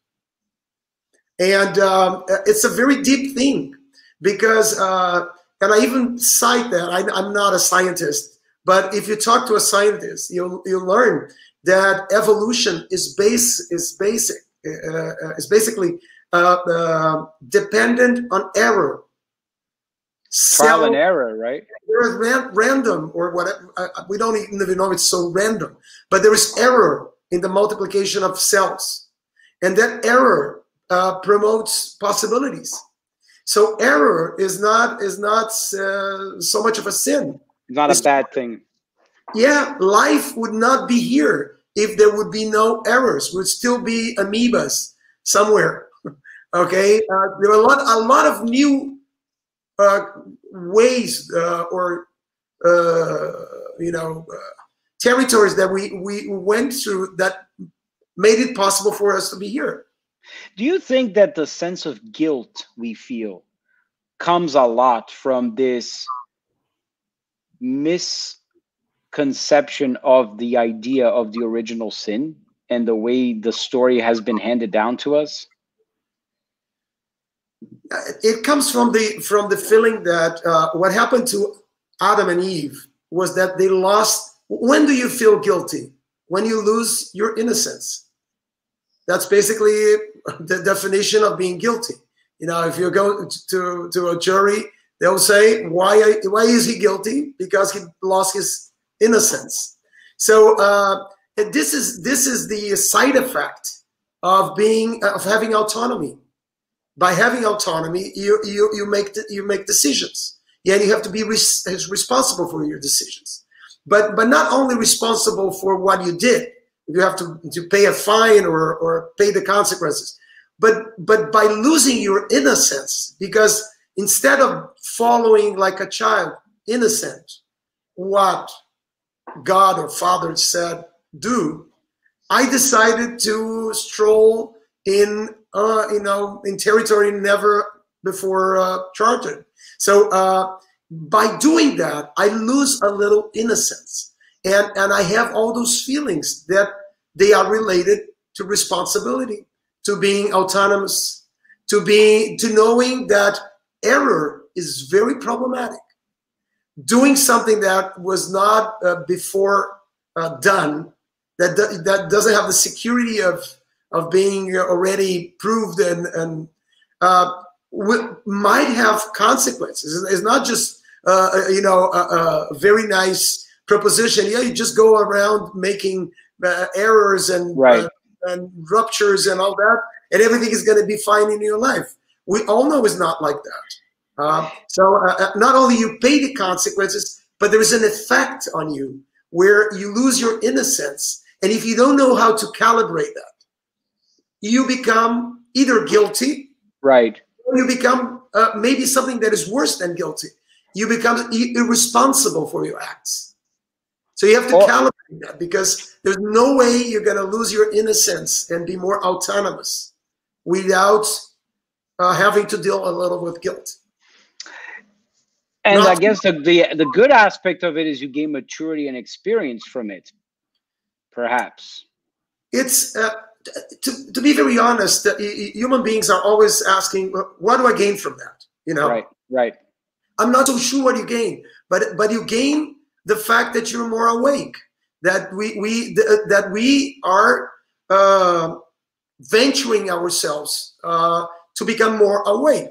And um, it's a very deep thing because, uh, and I even cite that, I, am not a scientist, but if you talk to a scientist, you'll, you'll learn that evolution is base is basic uh, uh is basically uh, uh, dependent on error. Trial and error, right? There is ran random or whatever. Uh, we don't even know it's so random, but there is error in the multiplication of cells, and that error uh, promotes possibilities. So error is not is not uh, so much of a sin. Not it's, a bad thing. Yeah, life would not be here if there would be no errors. Would still be amoebas somewhere. [laughs] okay, uh, there are a lot a lot of new uh, ways uh, or uh, you know territories that we we went through that made it possible for us to be here. Do you think that the sense of guilt we feel comes a lot from this misconception of the idea of the original sin and the way the story has been handed down to us? It comes from the from the feeling that uh, what happened to Adam and Eve was that they lost. When do you feel guilty? When you lose your innocence. That's basically the definition of being guilty. You know, if you go to, to a jury, they'll say, why, why is he guilty? Because he lost his innocence. So uh, this is this is the side effect of being of having autonomy. By having autonomy, you you you make you make decisions. Yeah, you have to be res responsible for your decisions, but but not only responsible for what you did, you have to, to pay a fine or, or pay the consequences. But, but by losing your innocence, because instead of following like a child, innocent, what God or Father said, do, I decided to stroll in, uh, you know, in territory never before uh, charted. So uh, by doing that, I lose a little innocence and and I have all those feelings that they are related to responsibility, to being autonomous, to being to knowing that error is very problematic. Doing something that was not uh, before uh, done, that that doesn't have the security of of being already proved and and uh, might have consequences. It's not just uh, uh, you know a, a, very nice proposition. Yeah, you just go around making uh, errors and right. and ruptures and all that, and everything is going to be fine in your life. We all know it's not like that. Uh, so uh, not only you pay the consequences, but there is an effect on you where you lose your innocence, and if you don't know how to calibrate that, you become either guilty, right, or you become uh, maybe something that is worse than guilty. You become irresponsible for your acts. So you have to oh. calibrate that because there's no way you're going to lose your innocence and be more autonomous without uh, having to deal a little with guilt. And Not I guess the, the the good aspect of it is you gain maturity and experience from it, perhaps. It's uh, to, to be very honest, human beings are always asking, what do I gain from that? You know, right, right. I'm not so sure what you gain, but but you gain the fact that you're more awake, that we we that we are uh, venturing ourselves uh, to become more awake.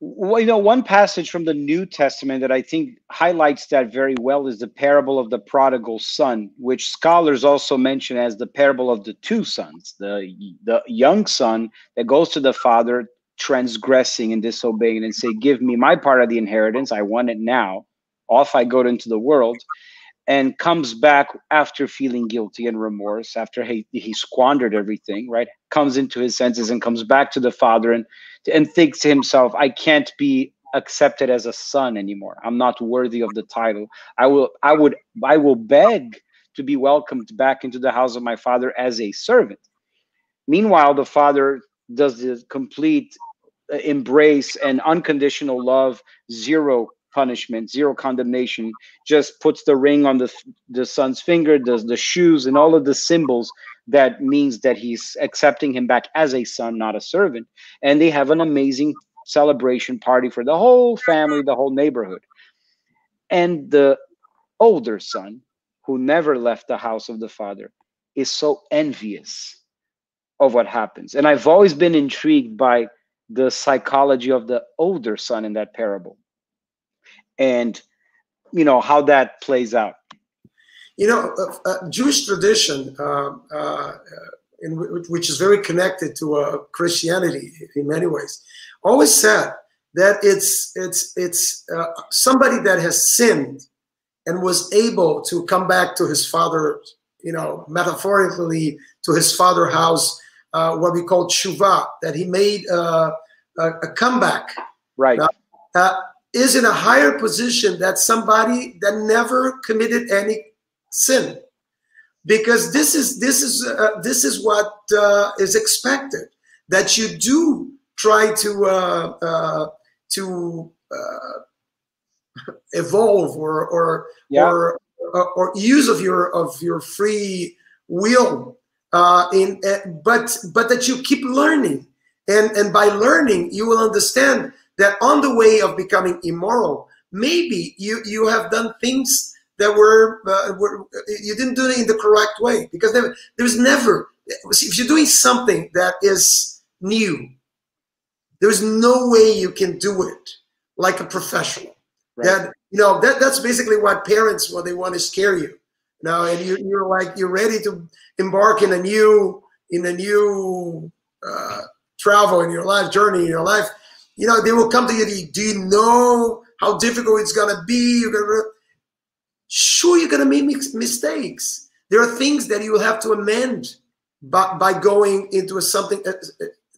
Well, you know, one passage from the New Testament that I think highlights that very well is the parable of the prodigal son, which scholars also mention as the parable of the two sons. The the young son that goes to the father transgressing and disobeying and say, "Give me my part of the inheritance. I want it now." Off I go into the world, and comes back after feeling guilty and remorse after he he squandered everything. Right, comes into his senses and comes back to the father and and thinks to himself, I can't be accepted as a son anymore. I'm not worthy of the title. I will I would I will beg to be welcomed back into the house of my father as a servant. Meanwhile, the father does the complete uh, embrace and unconditional love, zero punishment, zero condemnation, just puts the ring on the the son's finger, does the shoes and all of the symbols that means that he's accepting him back as a son, not a servant. And they have an amazing celebration party for the whole family, the whole neighborhood. And the older son, who never left the house of the father, is so envious of what happens. And I've always been intrigued by the psychology of the older son in that parable and you know how that plays out you know, uh, uh, Jewish tradition, um, uh, in, which is very connected to uh, Christianity in many ways, always said that it's it's it's uh, somebody that has sinned and was able to come back to his father, you know, metaphorically to his father house, uh, what we call tshuva, that he made a, a, comeback. Right. Is in a higher position that somebody that never committed any sin because this is this is uh, this is what uh, is expected that you do try to uh, uh to uh, evolve or or, yeah. or uh, or use of your of your free will in but but that you keep learning and and by learning you will understand that on the way of becoming immoral maybe you you have done things that were, uh, were you didn't do it in the correct way. Because there, there's never if you're doing something that is new there's no way you can do it like a professional. Right. that you know that that's basically what parents what they want to scare you. Now and you, you're like you're ready to embark in a new in a new uh, travel in your life journey in your life you know they will come to you do you know how difficult it's going to be you're to Sure, you're going to make mistakes. There are things that you will have to amend by, by going into something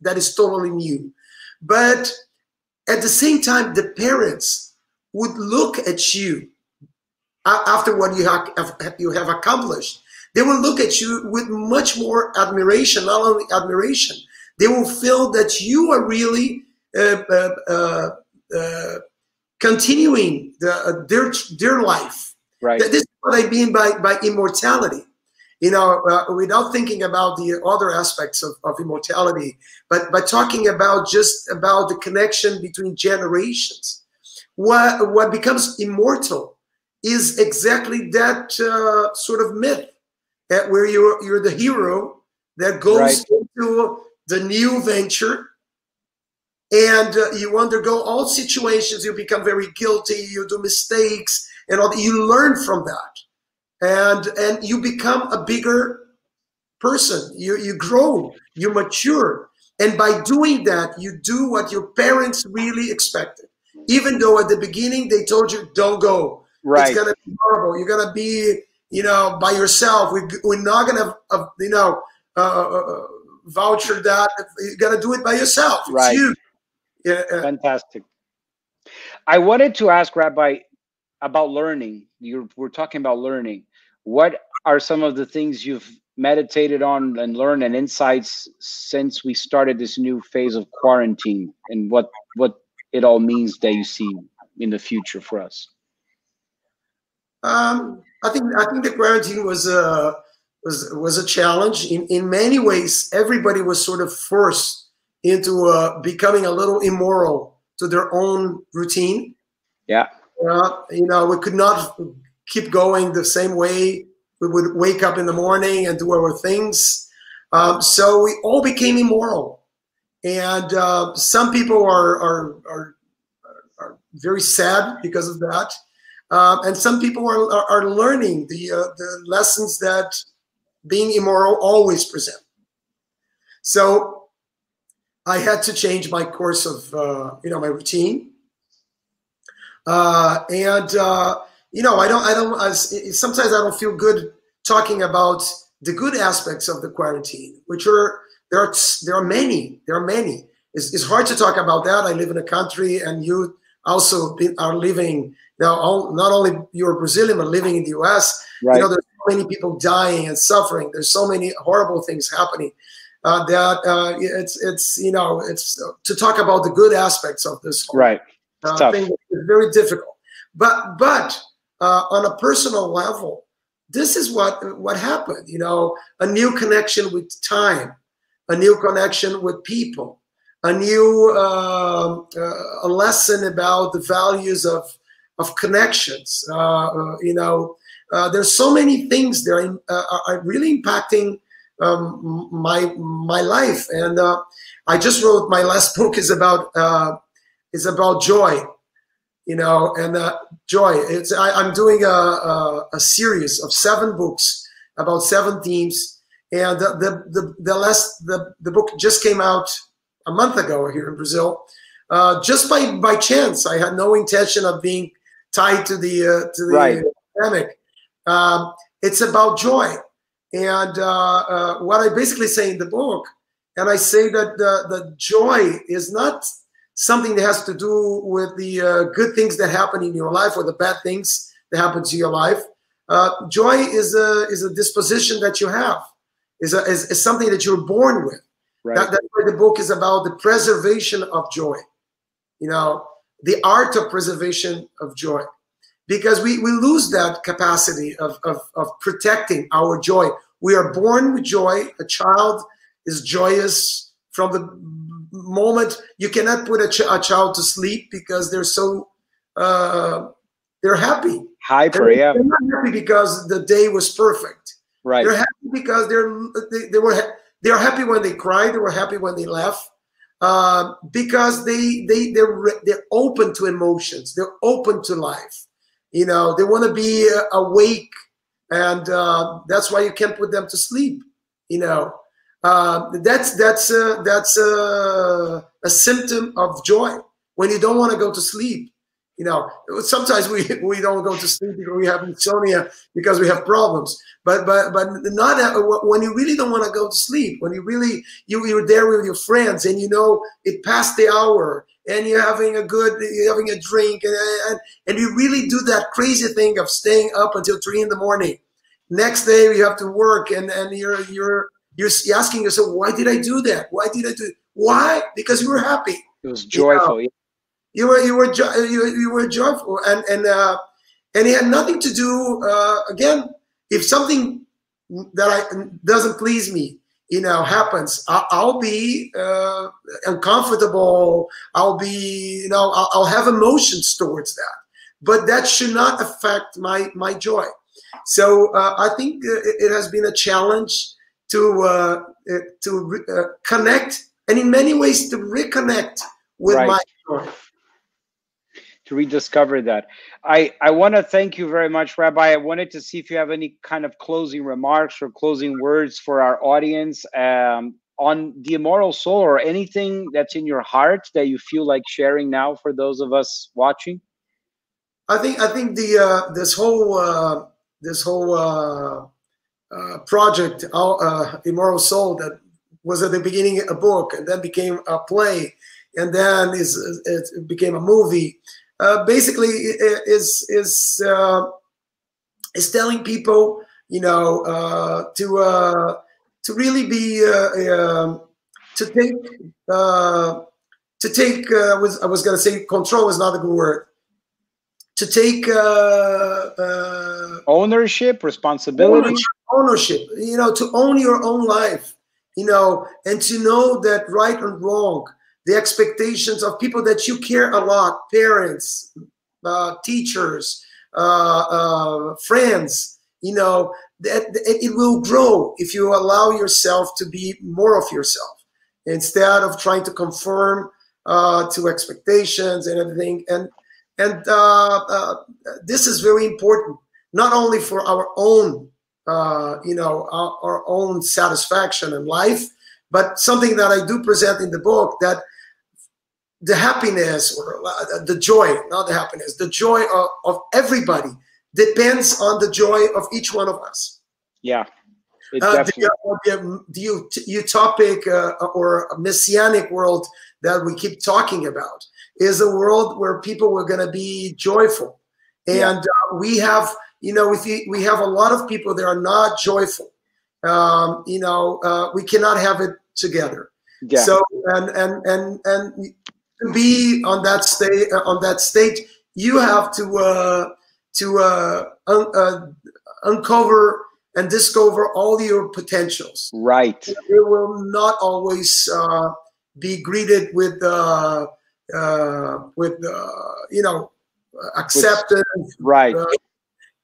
that is totally new. But at the same time, the parents would look at you after what you have, you have accomplished. They will look at you with much more admiration, not only admiration, they will feel that you are really uh, uh, uh, uh continuing the, uh, their, their life Right. This is what I mean by, by immortality. you know, uh, without thinking about the other aspects of, of immortality, but by talking about just about the connection between generations. What what becomes immortal is exactly that uh, sort of myth that where you're you're the hero that goes right. into the new venture and uh, you undergo all situations you become very guilty you do mistakes and all you learn from that. And and you become a bigger person. You you grow you mature. And by doing that you do what your parents really expected. Even though at the beginning they told you don't go. Right. it's gonna be horrible. You're gonna be you know by yourself. We, we're not gonna uh, you know uh, uh, uh voucher that. You got to do it by yourself. It's right. you. Yeah. Fantastic. I wanted to ask Rabbi about learning. you we're talking about learning. What are some of the things you've meditated on and learned and insights since we started this new phase of quarantine and what what it all means that you see in the future for us? Um, I think I think the quarantine was uh, was was a challenge. In in many ways, everybody was sort of forced into uh, becoming a little immoral to their own routine. Yeah. Uh, you know, we could not keep going the same way. We would wake up in the morning and do our things. Um, so we all became immoral, and uh, some people are, are are are very sad because of that. Um, and some people are, are, are learning the uh, the lessons that being immoral always present. So I had to change my course of, uh, you know, my routine. Uh, and, uh, you know, I don't, I don't, I, sometimes I don't feel good talking about the good aspects of the quarantine, which are, there are, there are many, there are many. It's, it's hard to talk about that. I live in a country and you also are living now, not only you're Brazilian, but living in the US, right. you know, there's many people dying and suffering. There's so many horrible things happening uh, that uh, it's it's you know it's uh, to talk about the good aspects of this whole, right uh, thing is very difficult. But but uh, on a personal level, this is what what happened. You know, a new connection with time, a new connection with people, a new um, uh, a lesson about the values of of connections. you know uh, there's so many things that are, uh, are really impacting um, my my life. And uh, I just wrote my last book is about uh, is about joy, you know, and uh, joy. It's I, am doing a, a, a series of seven books about seven themes, and the the the, the last the the book just came out a month ago here in Brazil. Uh, just by by chance, I had no intention of being tied to the uh, to the right. pandemic, um, it's about joy. And uh, uh, what I basically say in the book, and I say that the, the joy is not something that has to do with the uh, good things that happen in your life or the bad things that happen to your life. Uh, joy is a is a disposition that you have, is, a, is, is something that you're born with. Right. That, that's why the book is about the preservation of joy. You know, the art of preservation of joy because we, we lose that capacity of, of, of protecting our joy. We are born with joy. A child is joyous from the moment you cannot put a, ch a child to sleep because they're so uh, they're happy. Hyper, they're, yeah. They're not happy because the day was perfect. Right. They're happy because they're they, they were they're happy when they cry. They were happy when they laugh. Uh, because they they they're they're open to emotions. They're open to life. You know, they want to be uh, awake, and uh, that's why you can't put them to sleep. You know, uh, that's that's uh, that's uh, a symptom of joy when you don't want to go to sleep. You know, sometimes we [laughs] we don't go to sleep because we have insomnia because we have problems. But but but not when you really don't want to go to sleep. When you really you you're there with your friends and you know it passed the hour and you're having a good, you're having a drink, and, and, and you really do that crazy thing of staying up until three in the morning. Next day you have to work, and, and you're you're you're asking yourself, why did I do that? Why did I do? It? Why? Because you were happy. It was joyful. You, know? you were you were you, you were joyful, and and uh, and it had nothing to do. Uh, again, if something that I doesn't please me, you know, happens, I'll, I'll be uh, uncomfortable. I'll be, you know, I'll, I'll have emotions towards that, but that should not affect my my joy. So uh, I think it has been a challenge to uh, uh to uh, connect, and in many ways to reconnect with right. my joy to rediscover that. I, I want to thank you very much, Rabbi. I wanted to see if you have any kind of closing remarks or closing words for our audience um, on the immoral soul or anything that's in your heart that you feel like sharing now for those of us watching. I think I think the uh, this whole uh, this whole uh, uh project, uh, immoral soul, that was at the beginning a book and then became a play and then is it became a movie uh, basically is is uh, is telling people, you know, uh, to uh, to really be uh, um, to take to take was I was gonna say control is not a good word. To take ownership, responsibility, ownership, ownership, you know, to own your own life, you know, and to know that right and wrong the expectations of people that you care a lot, parents, uh, teachers, uh, uh, friends, you know, that, it will grow if you allow yourself to be more of yourself instead of trying to conform uh, to expectations and everything. And and uh, uh, this is very important, not only for our own, you know, our, our own satisfaction in life, but something that I do present in the book that the happiness or uh, the joy, not the happiness, the joy of, of everybody depends on the joy of each one of us. Yeah. Uh, the, the, the, utopic uh, or messianic world that we keep talking about is a world where people were going to be joyful. And yeah. uh, we have, you know, we, we have a lot of people that are not joyful. Um, you know, uh, we cannot have it together. Yeah. So, and, and, and, and to be on that state uh, on that stage you have to uh, to uh, un uh, uncover and discover all your potentials. Right. It will not always uh, be greeted with uh, with uh, you know acceptance. Right.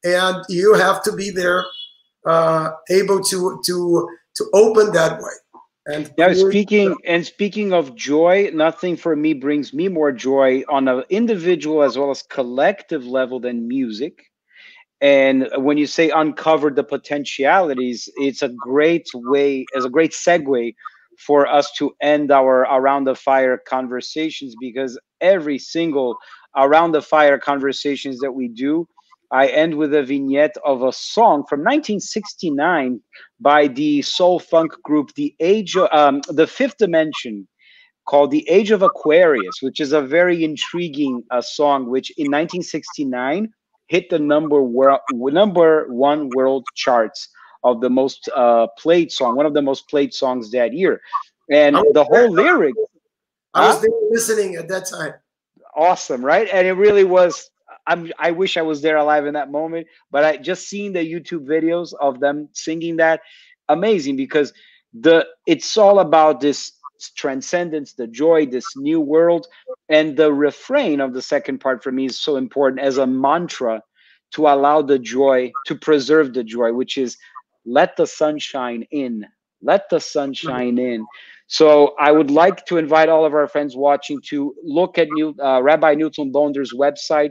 And you have to be there uh, able to to to open that way and now speaking and speaking of joy, nothing for me brings me more joy on an individual as well as collective level than music. And when you say uncover the potentialities, it's a great way, as a great segue for us to end our around the fire conversations because every single around the fire conversations that we do I end with a vignette of a song from 1969 by the soul funk group The Age of, um, The Fifth Dimension called The Age of Aquarius, which is a very intriguing uh, song which in 1969 hit the number wor- number one world charts of the most uh, played song, one of the most played songs that year. And the whole lyric. I was huh? listening at that time. Awesome, right? And it really was I'm I wish I was there alive in that moment, but I just seeing the YouTube videos of them singing that amazing because the it's all about this transcendence, the joy, this new world, and the refrain of the second part for me is so important as a mantra to allow the joy to preserve the joy, which is let the sunshine in, let the sunshine in. So I would like to invite all of our friends watching to look at New, uh, Rabbi Nilton Bonder's website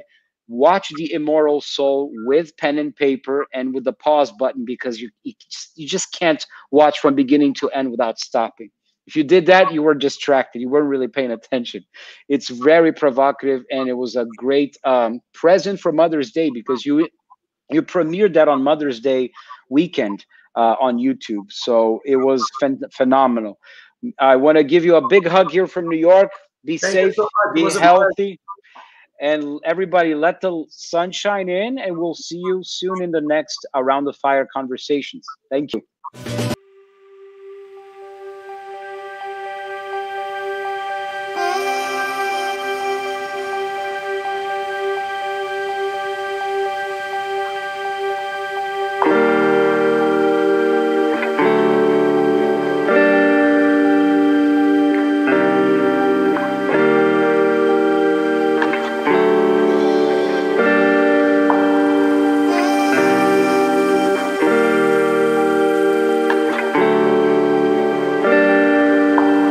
watch the immoral soul with pen and paper and with the pause button because you you just can't watch from beginning to end without stopping. If you did that you were distracted. You weren't really paying attention. It's very provocative and it was a great um, present for mother's day because you you premiered that on mother's day weekend uh, on youtube. So it was phen- phenomenal. I want to give you a big hug here from new york. Be Thank safe so be healthy and everybody let the sunshine in and we'll see you soon in the next around the fire conversations. Thank you